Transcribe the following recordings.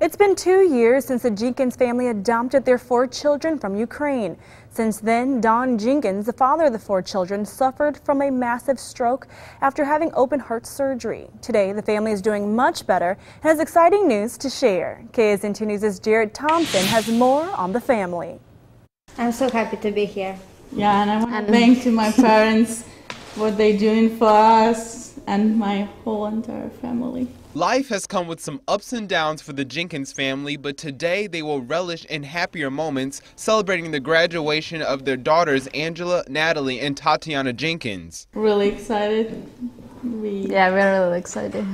It's been two years since the Jenkins family adopted their four children from Ukraine. Since then, Don Jenkins, the father of the four children, suffered from a massive stroke after having open heart surgery. Today, the family is doing much better and has exciting news to share. KSNT News' Jared Thompson has more on the family. I'm so happy to be here. Yeah, and I want to thank to my parents what they're doing for us and my whole entire family. Life has come with some ups and downs for the Jenkins family, but today they will relish in happier moments celebrating the graduation of their daughters Angela, Natalie, and Tatiana Jenkins. Really excited. We Yeah, we're really excited.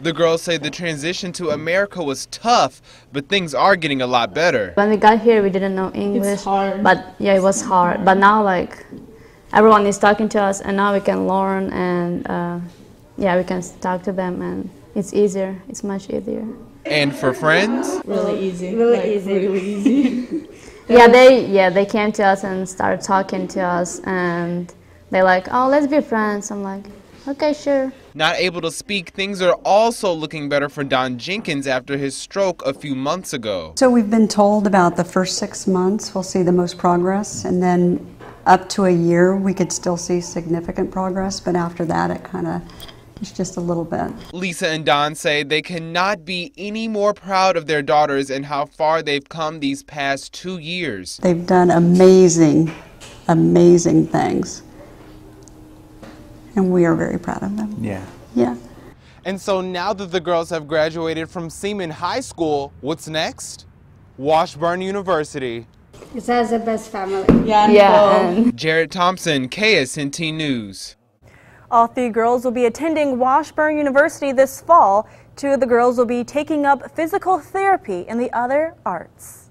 The girls say the transition to America was tough, but things are getting a lot better. When we got here, we didn't know English. hard. But yeah, it was hard. But now, like, everyone is talking to us, and now we can learn, and uh, yeah, we can talk to them, and it's easier. It's much easier. And for friends, really easy. Really like, easy. Really easy. Yeah, they yeah they came to us and started talking to us, and they're like, oh, let's be friends. I'm like, okay, sure. not able to speak, things are also looking better for Don Jenkins after his stroke a few months ago. So we've been told about the first six months we'll see the most progress, and then up to a year we could still see significant progress, but after that it kind of it's just a little bit. Lisa and Don say they cannot be any more proud of their daughters and how far they've come these past two years. They've done amazing, amazing things, and we are very proud of them. Yeah. Yeah. And so now that the girls have graduated from Seaman High School, what's next? Washburn University. It's as the best family. Yeah, Yeah, Jared Thompson, KSNT News. All three girls will be attending Washburn University this fall. Two of the girls will be taking up physical therapy and the other arts.